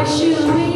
What should we